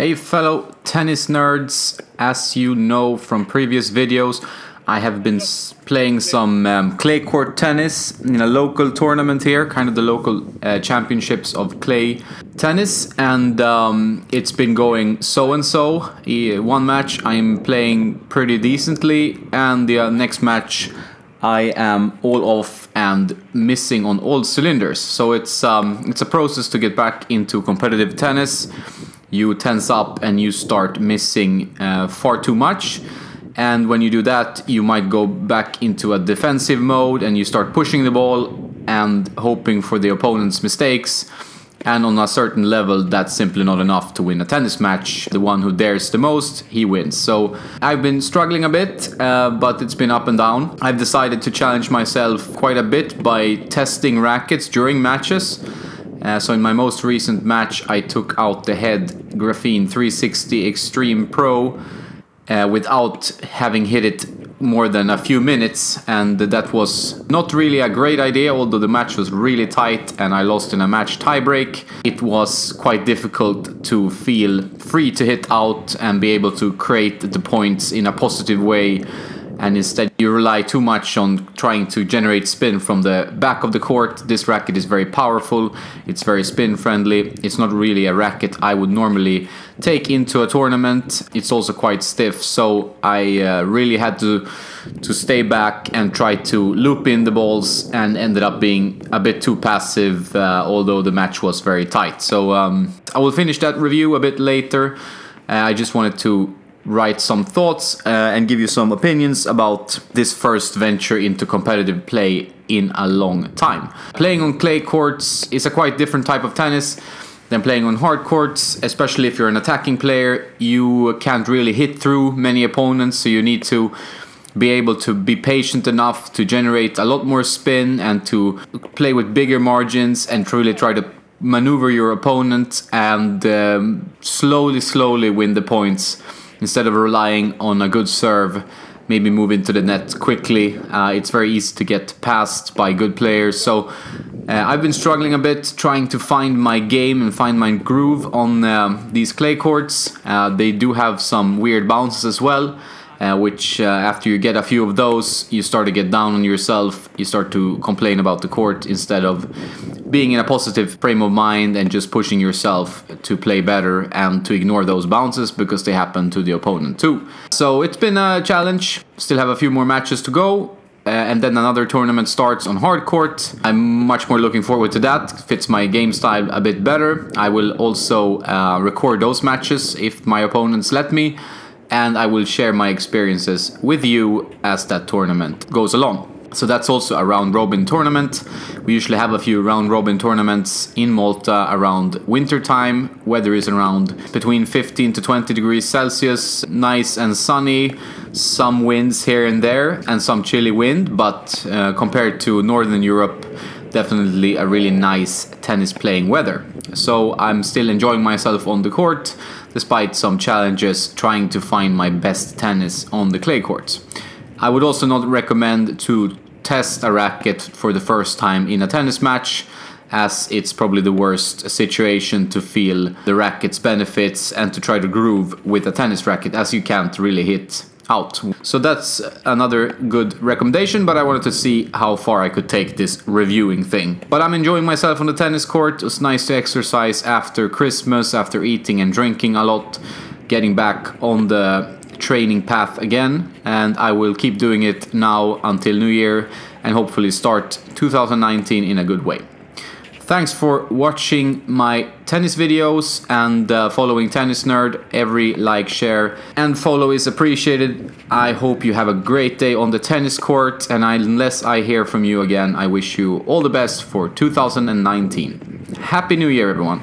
Hey fellow tennis nerds, as you know from previous videos, I have been playing some um, clay court tennis in a local tournament here, kind of the local uh, championships of clay tennis, and um, it's been going so and so. One match I'm playing pretty decently, and the uh, next match I am all off and missing on all cylinders. So it's um, it's a process to get back into competitive tennis you tense up and you start missing uh, far too much. And when you do that, you might go back into a defensive mode and you start pushing the ball and hoping for the opponent's mistakes. And on a certain level, that's simply not enough to win a tennis match. The one who dares the most, he wins. So I've been struggling a bit, uh, but it's been up and down. I've decided to challenge myself quite a bit by testing rackets during matches. Uh, so in my most recent match, I took out the head Graphene 360 Extreme Pro uh, without having hit it more than a few minutes, and that was not really a great idea. Although the match was really tight and I lost in a match tiebreak, it was quite difficult to feel free to hit out and be able to create the points in a positive way and instead you rely too much on trying to generate spin from the back of the court. This racket is very powerful, it's very spin friendly, it's not really a racket I would normally take into a tournament. It's also quite stiff, so I uh, really had to to stay back and try to loop in the balls and ended up being a bit too passive, uh, although the match was very tight. So um, I will finish that review a bit later. Uh, I just wanted to write some thoughts uh, and give you some opinions about this first venture into competitive play in a long time. Playing on clay courts is a quite different type of tennis than playing on hard courts, especially if you're an attacking player. You can't really hit through many opponents, so you need to be able to be patient enough to generate a lot more spin and to play with bigger margins and truly try to maneuver your opponent and um, slowly, slowly win the points instead of relying on a good serve, maybe move into the net quickly. Uh, it's very easy to get passed by good players. So uh, I've been struggling a bit trying to find my game and find my groove on uh, these clay courts. Uh, they do have some weird bounces as well uh, which uh, after you get a few of those, you start to get down on yourself. You start to complain about the court instead of being in a positive frame of mind and just pushing yourself to play better and to ignore those bounces because they happen to the opponent too. So it's been a challenge. Still have a few more matches to go. Uh, and then another tournament starts on hard court. I'm much more looking forward to that. Fits my game style a bit better. I will also uh, record those matches if my opponents let me and I will share my experiences with you as that tournament goes along. So that's also a round robin tournament. We usually have a few round robin tournaments in Malta around winter time. Weather is around between 15 to 20 degrees Celsius, nice and sunny. Some winds here and there, and some chilly wind, but uh, compared to Northern Europe, definitely a really nice tennis playing weather. So I'm still enjoying myself on the court despite some challenges trying to find my best tennis on the clay courts. I would also not recommend to test a racket for the first time in a tennis match as it's probably the worst situation to feel the racket's benefits and to try to groove with a tennis racket as you can't really hit out. So that's another good recommendation, but I wanted to see how far I could take this reviewing thing. But I'm enjoying myself on the tennis court. It's nice to exercise after Christmas, after eating and drinking a lot, getting back on the training path again, and I will keep doing it now until New Year and hopefully start 2019 in a good way. Thanks for watching my tennis videos and uh, following Tennis Nerd. Every like, share, and follow is appreciated. I hope you have a great day on the tennis court, and unless I hear from you again, I wish you all the best for 2019. Happy New Year, everyone.